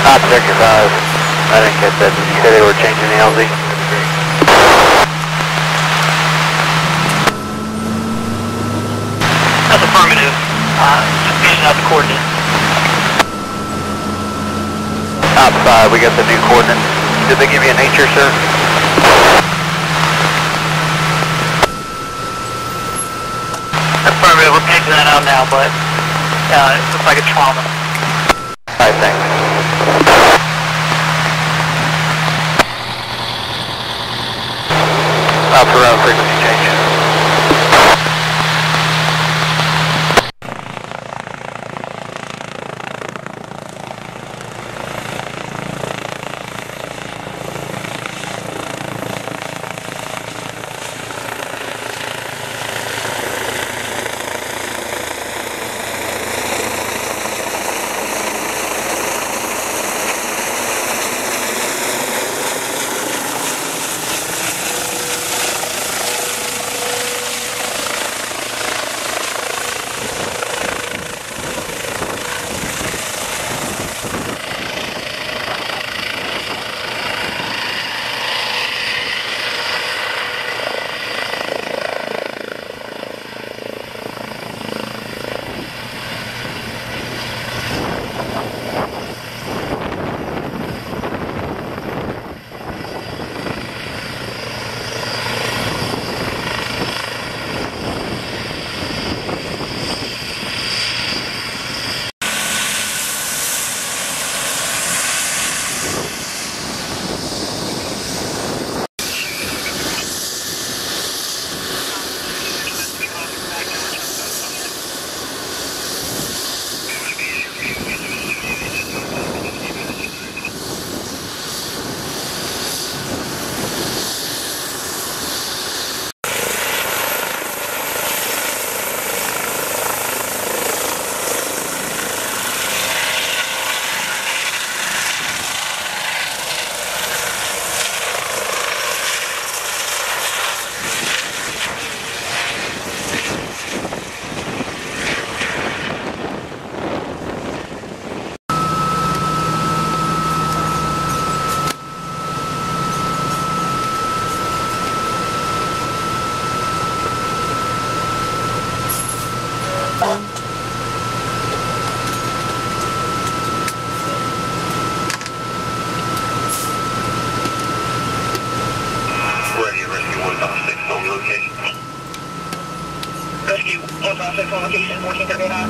Objector 5, I didn't catch that. Did you say they were changing the LZ? That's affirmative. Uh, out the coordinates. Top 5, we got the new coordinates. Did they give you an nature, sir? Affirmative, we're we'll changing that out now, but uh, it looks like a trauma. Alright, thanks. Up around frequency change. Authorized location, working to radar.